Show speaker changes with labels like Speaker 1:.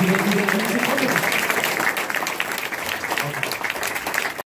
Speaker 1: You.